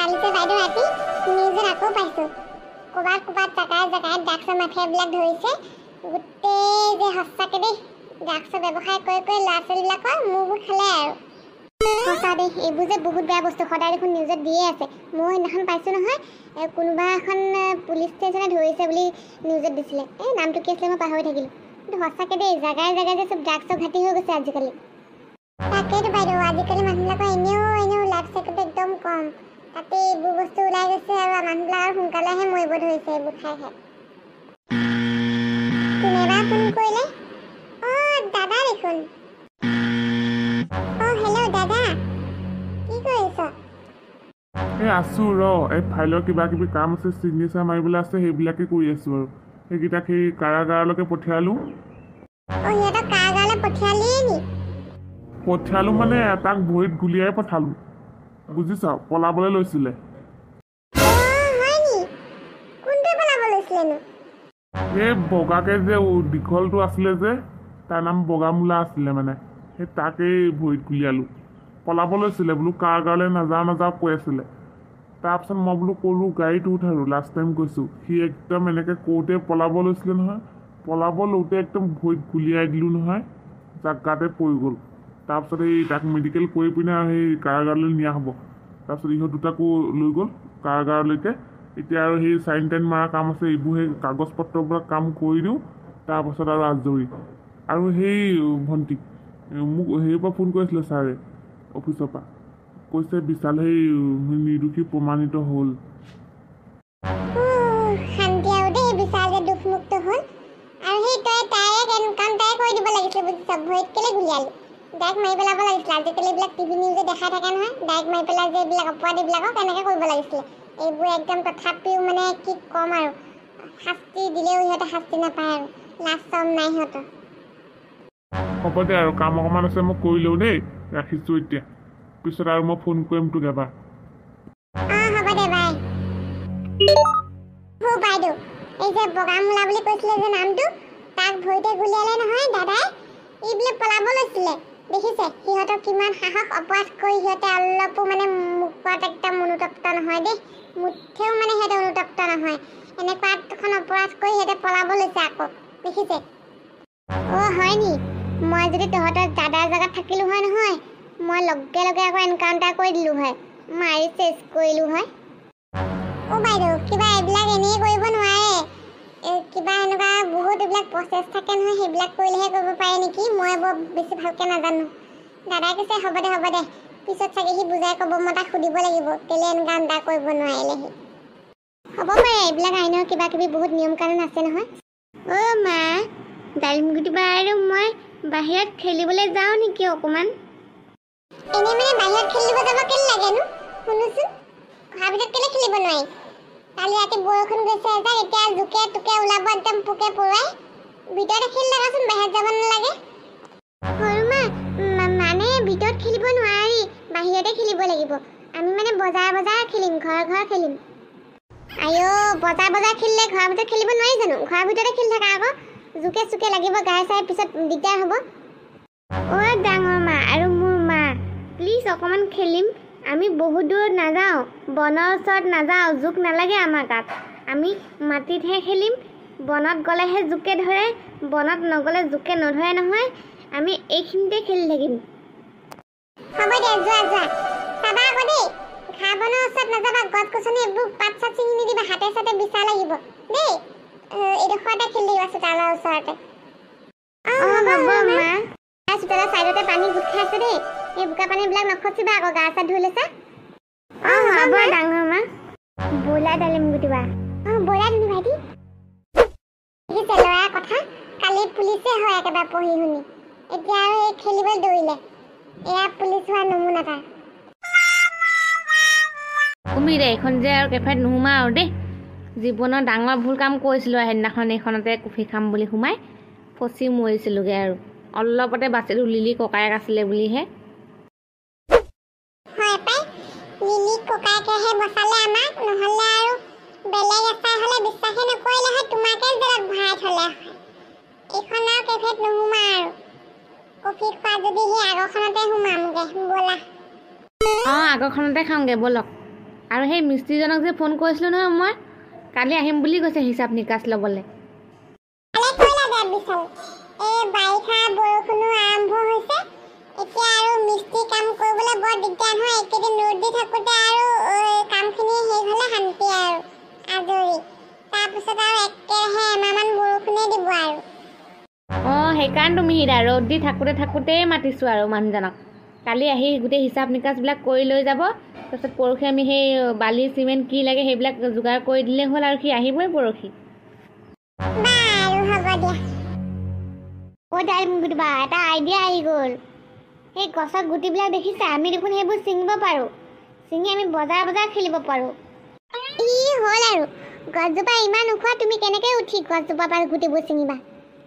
কালি যে বাইদেউ ৰাতি নিউজত আকৌ পাইছোঁ। ক'ৰবাত ক'ৰবাত জেগাই জেগাই ড্ৰাগছৰ মাফিয়াবিলাক ধৰিছে। গোটেই যে সঁচাকৈ দেই ড্ৰাগছৰ ব্যৱসায় কৰি কৰি ল'ৰা ছোৱালীবিলাকৰ মূৰবোৰ খালে আৰু। সঁচা দেই এইবোৰ যে বহুত বেয়া বস্তু সদায় দেখোন নিউজত দিয়ে আছে। মই সেইদিনাখন পাইছোঁ নহয় কোনোবা এখন পুলিচ ষ্টেচনে ধৰিছে বুলি নিউজত দিছিলে। এই নামটো কি আছিলে মই পাহৰি থাকিলোঁ। কিন্তু সঁচাকৈ দেই জেগাই জেগাই যে চব ড্ৰাগছৰ ঘাটি হৈ গৈছে আজিকালি। তাকেইতো বাইদেউ আজিকালি মানুহবিলাকৰ এনেও এনেও লাইফ চাইকেলটো একদম কম। তাতে এইবোৰ বস্তু ওলাই গৈছে আৰু মানুহবিলাক সোনকালেহে মৰিব ধৰিছে এইবোৰ খাই খাই কোনেবা ফোন কৰিলে? অঁ দাদা দেখোন। অঁ হেল্ল' দাদা কি কৰিছ? এই আছোঁ ৰ এই ফাইলৰ কিবা কিবি কাম আছে চিগনেচাৰ মাৰিবলৈ আছে সেইবিলাকে কৰি আছোঁ আৰু। সেইকেইটাক সেই কাৰাগাৰলৈকে পঠিয়ালোঁ। অঁ সিহঁতক কাৰাগাৰলৈ পঠিয়ালিয়ে নি? পঠিয়ালোঁ মানে তাক ভৰিত গুলিয়াই পঠালোঁ। বুজিছ পলাবলৈ লৈছিলে। এই বগাকে যে দীঘলটো আছিলে যে তাৰ নাম বগামূলা আছিলে মানে। সেই তাকেই ভৰিত গুলিয়ালোঁ পলাব লৈছিলে বোলো কাৰাগাৰলৈ নাযাওঁ নাযাওঁ কৈ আছিলে। তাৰপিছত মই বোলো ক'লোঁ গাড়ীত উঠ আৰু লাষ্ট টাইম গৈছোঁ। সি একদম এনেকৈ কওঁতে পলাব লৈছিলে নহয়। পলাব লওঁতে একদম ভৰিত গুলিয়াই দিলোঁ নহয় জাগাতে পৰি গ'ল। তাৰপিছত এই তাক মেডিকেল কৰি পিনে সেই কাৰাগাৰলৈ নিয়া হ'ব। তাৰপিছত ইহঁত দুটাকো লৈ গ'ল কাৰাগাৰলৈকে। এতিয়া আৰু সেই চাইন টাইন মৰা কাম আছে এইবোৰ সেই কাগজ পত্ৰবিলাক কাম কৰি দিওঁ তাৰপাছত আৰু আজৰি। আৰু সেই ভণ্টি মোক হেৰিৰ পৰা ফোন কৰিছিলে ছাৰে অফিচৰ পৰা। কৈছে বিশাল সেই নিৰ্দোষী প্ৰমাণিত হ'ল। আৰু সেই তই ডাইৰেক্ট এনকাউণ্টাৰে কৰি দিব ভৰিত কেলে গুলিয়ালি? ডাইৰেক্ট মাৰি পেলাব লাগিছিলে। আজিকালি এইবিলাক টিভি নিউজে দেখাই থাকে নহয়। ডাইৰেক্ট মাৰি পেলাই যে এইবিলাক অপৰাধীবিলাকক তেনেকৈ কৰিব লাগিছিলে। এইবোৰ একদম তথাপিও মানে কি ক'ম আৰু। শাস্তি দিলেও সিহঁতে শাস্তি নাপায় আৰু। লাজ চৰম নাই সিহঁতৰ। হ'ব দে আৰু কাম অকণমান আছে মই কৰি লওঁ দেই। ৰাখিছোঁ এতিয়া। পিছত আৰু মই ফোন কৰিম তোক এবাৰ। অঁ হ'ব দে বাই। হৌ বাইদেউ এই যে বগামূলা বুলি কৈছিলে যে নামটো তাক ভৰিতে গুলিয়ালে নহয় দাদাই? ই বোলে পলাব লৈছিলে। দেখিছে? সিহঁতৰ কিমান সাহস অপৰাধ কৰি সিহঁতে অলপো মানে মুখত একদম অনুতপ্ত নহয় দেই। মুঠেও মানে সিহঁতে অনুতপ্ত নহয়। এনেকুৱা এখন অপৰাধ কৰি সিহঁতে পলাব লৈছে আকৌ। দেখিছে? অ' হয় নি? মই যদি তহঁতৰ দাদাৰ জেগাত থাকিলোঁ হয় নহয় মই লগে লগে আকৌ এনকাউণ্টাৰ কৰি দিলোঁ হয়। মাৰি চেছ কৰিলোঁ হয়। অ' বাইদেউ কিবা এইবিলাক এনেই কৰিব নোৱাৰে। কিবা এনেকুৱা বহুত এইবিলাক প্ৰচেছ থাকে নহয় সেইবিলাক কৰিলেহে কৰিব পাৰে নেকি? মই বৰ বেছি ভালকৈ নাজানো। দাদাই কৈছে হ'ব দে হ'ব দে। পিছত চাগে সি বুজাই ক'ব মই তাক সুধিব লাগিব কেলৈ এনকাউণ্টাৰ কৰিব নোৱাৰিলে সি হ'ব পাৰে এইবিলাক আইনৰ কিবা কিবি বহুত নিয়ম কানুন আছে নহয়। অ' মা ডালিমগুটি বা আৰু মই বাহিৰত খেলিবলৈ যাওঁ নেকি অকণমান? এনেই মানে বাহিৰত খেলিব যাব কেলে লাগেনো শুনোচোন। ঘৰৰ ভিতৰত কেলে খেলিব নোৱাৰি? কালি ৰাতি বৰষুণ গৈছে এজাক এতিয়া জোকে তোকে ওলাব একদম পোকে পৰুৱাই ভিতৰতে খেলি লগাচোন বাহিৰত যাব নালাগে। সৰু মা মা- মানে ভিতৰত খেলিব নোৱাৰি বাহিৰতে খেলিব লাগিব। আমি মানে বজাৰ বজাৰ খেলিম ঘৰ ঘৰ খেলিম। আইঅ' বজাৰ বজাৰ খেলিলে ঘৰৰ ভিতৰত খেলিব নোৱাৰি জানো? ঘৰৰ ভিতৰতে খেলি থাকা আকৌ জোকে চোকে লাগিব গাই চাই পিছত দিগদাৰ হ'ব। অ' ডাঙৰ মা আৰু মোৰ মা প্লিজ অকণমান খেলিম। আমি বহুত দূৰত নাযাওঁ বনৰ ওচৰত নাযাওঁ জোক নালাগে আমাৰ গাত। আমি মাটিতহে খেলিম বনত গ'লেহে জোকে ধৰে বনত নগ'লে জোকে নধৰে নহয় আমি এইখিনিতে খেলি থাকিম। হ'ব দে যোৱা যোৱা। চাবা আকৌ দেই ঘাঁহ বনৰ ওচৰত নাযাবা গছ গছনি এইবোৰ পাত চাত ছিঙি নিদিবা হাতে চাতে বিচা লাগিব। দেই এইডোখৰতে খেলি থাকিবা চোতালৰ ওচৰতে। চোতালৰ চাইডতে পানী গোট খাই আছে দেই। এই বোকা পানীবিলাক নখচিবা আকৌ গা চা ধুই লৈছা। অঁ হ'ব ডাঙৰ মা। বইলাৰ ডালিম গুটিবা। অঁ বইলাৰ দিবি ভাইটি। দেখিছে ল'ৰাৰ কথা। কালি পুলিচে হয় একেবাৰে পঢ়ি শুনি। এতিয়া আৰু এই খেলিবলৈ দৌৰিলে। এয়া পুলিচ হোৱাৰ নমুনা তাৰ। কমি দে এইখন যে আৰু কেফেত নোসোমা আৰু দেই। জীৱনৰ ডাঙৰ ভুল কাম কৰিছিলোঁ সেইদিনাখন এইখনতে কফি খাম বুলি সোমাই। ফচি মৰিছিলোগৈ আৰু। অলপতে বাচিলোঁ লিলি ককায়েক আছিলে বুলিহে হয় পাই লিলি ককায়েকেহে বচালে আমাক নহ'লে আৰু বেলেগ হ'লে বিশ্বাসে নকৰিলে হয় তোমাকে জেলত ভৰাই থ'লে হয়। এইখন আৰু কেফেত নোসোমা আৰু। কফি খোৱা যদি সেই আগৰখনতে সোমামগৈ ব'লা। অঁ আগৰখনতে খাওঁগৈ ব'লক। আৰু সেই মিস্ত্ৰীজনক যে ফোন কৰিছিলোঁ নহয় মই কালি আহিম বুলি কৈছে হিচাপ নিকাচ ল'বলৈ। এই বাৰিষা বৰষুণো আৰম্ভ হৈছে। এতিয়া আৰু মিস্ত্ৰী কাম কৰিবলৈ বৰ দিগদাৰ হয় এইকেইদিন ৰ'দ দি থাকোঁতে সেইকাৰণে তুমি সিদা ৰ'দ দি থাকোঁতে থাকোঁতেই মাতিছোঁ আৰু মানুহজনক। কালি আহি গোটেই হিচাপ নিকাচবিলাক কৰি লৈ যাব। তাৰপিছত পৰহি আমি সেই বালি চিমেণ্ট কি লাগে সেইবিলাক যোগাৰ কৰি দিলেই হ'ল আৰু সি আহিবই পৰহি। এটা আইডিয়া আহি গ'ল। সেই গছৰ গুটিবিলাক দেখিছা? আমি দেখোন সেইবোৰ ছিঙিব পাৰোঁ। ছিঙি আমি বজাৰ বজাৰ খেলিব পাৰোঁ। ই হ'ল আৰু। গছজোপা ইমান ওখ তুমি কেনেকৈ উঠি গছজোপা পৰা গুটিবোৰ ছিঙিবা?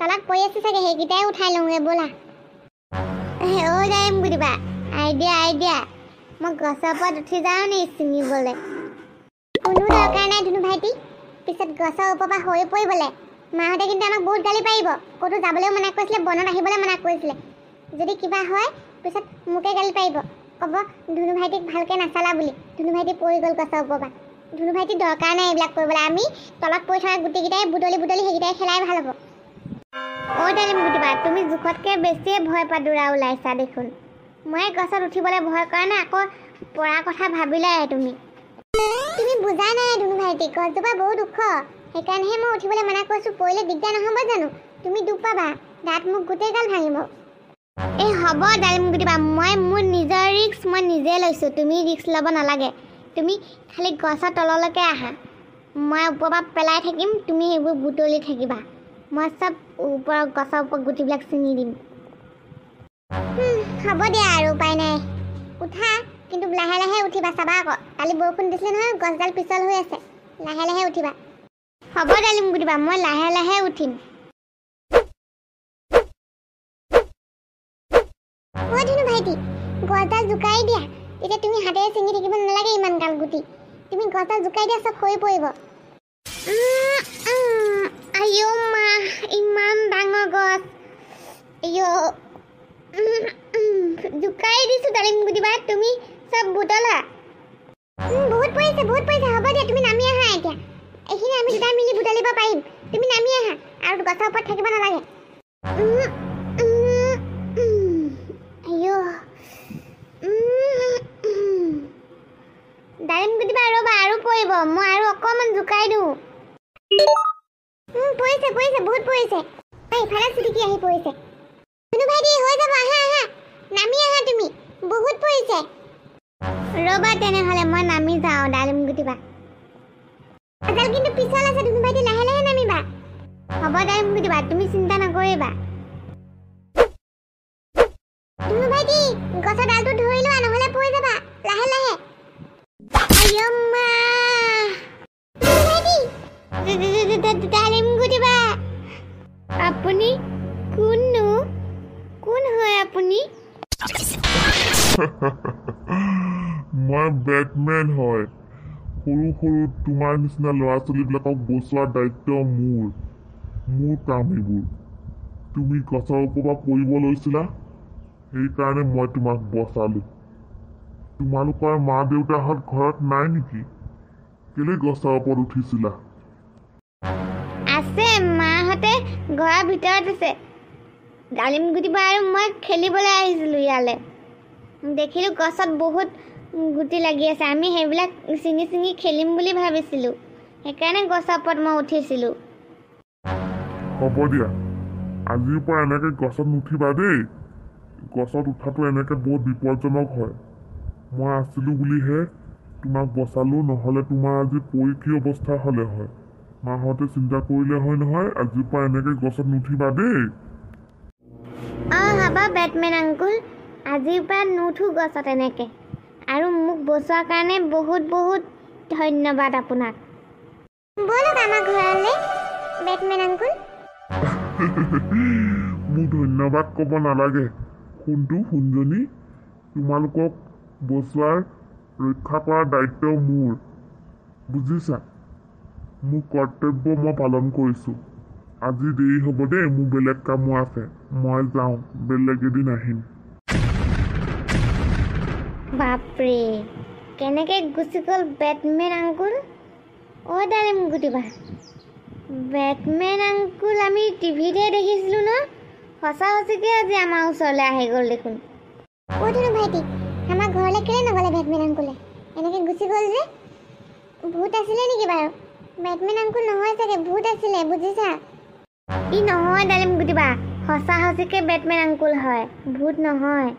তলত পৰি আছে চাগে সেইকেইটাই উঠাই লওঁগে ব'লা। অ' ডালিম গুটিবা আইডিয়া আইডিয়া মই গছৰ ওপৰত উঠি যাওঁ নি ছিঙিবলৈ কোনো দৰকাৰ নাই ধুনু ভাইটি। পিছত গছৰ ওপৰৰ পৰা সৰি পৰিবলে। মাহঁতে কিন্তু আমাক বহুত গালি পাৰিব। ক'তো যাবলৈও মানা কৰিছিলে বনত আহিবলৈ মানা কৰিছিলে। যদি কিবা হয় পিছত মোকে গালি পাৰিব। ক'ব ধুনু ভাইটিক ভালকৈ নাচালা বুলি। ধুনু ভাইটি পৰি গ'ল গছৰ ওপৰৰ পৰা ধুনু ভাইটি দৰকাৰ নাই এইবিলাক কৰিবলৈ। আমি তলত পৰি থকা গোটেইকেইটাই বুটলি বুটলি সেইকেইটাই খেলাই ভাল হ'ব। অ' ডালিম গুটিবা তুমি জোখতকৈ বেছিয়ে ভয় পাদুৰা ওলাইছা দেখোন। মই গছত উঠিবলৈ ভয় কৰা নাই আকৌ পৰা কথা ভাবিলাই তুমি। তুমি বুজা নাই ধুনু ভাইটি গছজোপা বহুত ওখ। সেইকাৰণেহে মই উঠিবলৈ মানা কৰিছোঁ পৰিলে দিগদাৰ নহ'ব জানো? তুমি দুখ পাবা দাঁত মোক গোটেই গাল ভাঙিব। এই হ'ব ডালিম গুটিবা মই মোৰ নিজৰ ৰিক্স মই নিজে লৈছোঁ তুমি ৰিক্স ল'ব নালাগে। তুমি খালি গছৰ তললৈকে আহা। মই ওপৰৰ পৰা পেলাই থাকিম তুমি সেইবোৰ বুটলি থাকিবা। মই চব ওপৰৰ গছৰ ওপৰত গুটিবিলাক ছিঙি দিম। হ'ব দিয়া আৰু উপায় নাই। উঠা কিন্তু লাহে লাহে উঠিবা চাবা আকৌ। কালি বৰষুণ দিছিলে নহয় গছডাল পিছল হৈ আছে। লাহে লাহে উঠিবা। হ'ব ডালিম গুটিবা মই লাহে লাহে উঠিম। অ' ধুনু ভাইটি গছডাল জোকাৰি দিয়া। তেতিয়া তুমি হাতেৰে ছিঙি থাকিব নালাগে ইমান গাল গুটি। তুমি গছডাল জোকাৰি দিয়া চব সৰি পৰিব। আইঅ' মা ইমান ডাঙৰ গছ আইঅ' জোকাৰি দিছোঁ ডালিম গুটিবা তুমি চব বুটলা বহুত পৰিছে বহুত পৰিছে হ'ব দিয়া তুমি নামি আহা এতিয়া এইখিনি আমি দুটাই মিলি বুটলিব পাৰিম তুমি নামি আহা আৰু গছৰ ওপৰত থাকিব নালাগে আইঅ'। ডালিম গুটিবা ৰ'বা আৰু পৰিব মই আৰু অকণমান জোকাই দিওঁ পৰিছে পৰিছে বহুত পৰিছে ইফালে চিটিকি আহি পৰিছে ধুনু ভাইটি হৈ যাব আহা আহা। নামি আহা তুমি বহুত পৰিছে ৰ'বা তেনেহ'লে মই নামি যাওঁ ডালিম গুটিবা গছডাল কিন্তু পিছল আছে ধুনু ভাইটি লাহে লাহে নামিবা। হ'ব ডালিম গুটিবা তুমি চিন্তা নকৰিবা। ডালিম গুটিবা আপুনি কোননো কোন হয় আপুনি মই বেটমেন হয় সৰু সৰু তোমাৰ নিচিনা ল'ৰা ছোৱালীবিলাকক বচোৱাৰ দায়িত্ব মোৰ মোৰ কাম এইবোৰ তুমি গছৰ ওপৰৰ পৰা পৰিব লৈছিলা সেইকাৰণে মই তোমাক বচালোঁ তোমালোকৰ মা দেউতাহঁত ঘৰত নাই নেকি কেলৈ গছৰ ওপৰত উঠিছিলা মাহঁতে ঘৰৰ ভিতৰত আছে। ডালিম গুটিবা আৰু মই খেলিবলৈ আহিছিলোঁ ইয়ালৈ। দেখিলোঁ গছত বহুত গুটি লাগি আছে। আমি সেইবিলাক ছিঙি ছিঙি খেলিম বুলি ভাবিছিলোঁ। সেইকাৰণে গছৰ ওপৰত মই উঠিছিলোঁ। হ'ব দিয়া। আজিৰ পৰা এনেকৈ গছত নুঠিবা দেই। গছত উঠাটো এনেকৈ বহুত বিপদজনক হয়। মই আছিলোঁ বুলিহে তোমাক বচালোঁ নহ'লে তোমাৰ আজি পৰি কি অৱস্থা হ'লে হয়। মাহঁতে চিন্তা কৰিলে হয় নহয় আজিৰ পৰা এনেকৈ গছত নুঠিবা দেই। অঁ হ'ব বেটমেন আংকুল আজিৰ পৰা নুঠো গছত এনেকৈ। আৰু মোক বচোৱাৰ কাৰণে বহুত বহুত ধন্যবাদ আপোনাক। ব'লক আমাৰ ঘৰলৈ বেটমেন আংকুল। মোক ধন্যবাদ ক'ব নালাগে সোণটো সোণজনী? তোমালোকক বচোৱাৰ ৰক্ষা কৰাৰ দায়িত্ব মোৰ বুজিছা? মোৰ কৰ্তব্য মই পালন কৰিছোঁ। আজি দেৰি হ'ব দেই মোৰ বেলেগ কামো আছে। মই যাওঁ বেলেগ এদিন আহিম। বাপৰে কেনেকৈ গুচি গ'ল বেটমেন আংকুল? অ' ডালিম গুটিবা। বেটমেন আংকুল আমি টিভিতহে দেখিছিলোঁ ন? সঁচা সঁচিকৈ আজি আমাৰ ওচৰলৈ আহি গ'ল দেখোন। ক'তনো ভাইটি আমাৰ ঘৰলৈ কেলৈ নগ'লে বেটমেন আংকুলে? এনেকৈ গুচি গ'ল যে? ভূত আছিলে নেকি বাৰু? বেটমেন আংকুল নহয় চাগে ভূত আছিলে বুজিছা? ই নহয় ডালিম গুটিবা। সঁচা সঁচিকৈ বেটমেন আংকুল হয় ভূত নহয়।